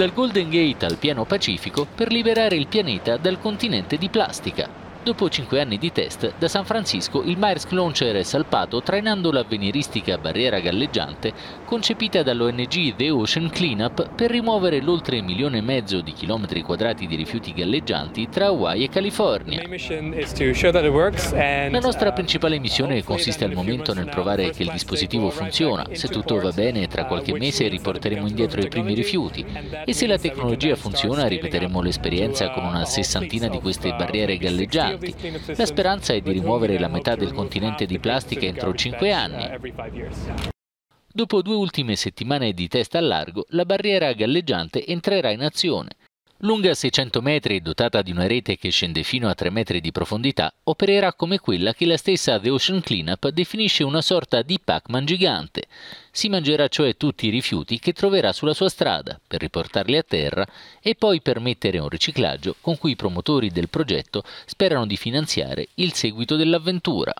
dal Golden Gate al Piano Pacifico per liberare il pianeta dal continente di plastica. Dopo cinque anni di test, da San Francisco il Maersk Launcher è salpato trainando l'avveniristica barriera galleggiante concepita dall'ONG The Ocean Cleanup per rimuovere l'oltre milione e mezzo di chilometri quadrati di rifiuti galleggianti tra Hawaii e California. La nostra principale missione consiste al momento nel provare che il dispositivo funziona. Se tutto va bene, tra qualche mese riporteremo indietro i primi rifiuti e se la tecnologia funziona ripeteremo l'esperienza con una sessantina di queste barriere galleggianti avanti. La speranza è di rimuovere la metà del continente di plastica entro cinque anni. Dopo due ultime settimane di test a largo, la barriera galleggiante entrerà in azione. Lunga 600 metri e dotata di una rete che scende fino a 3 metri di profondità, opererà come quella che la stessa The Ocean Cleanup definisce una sorta di Pac-Man gigante. Si mangerà cioè tutti i rifiuti che troverà sulla sua strada per riportarli a terra e poi permettere un riciclaggio con cui i promotori del progetto sperano di finanziare il seguito dell'avventura.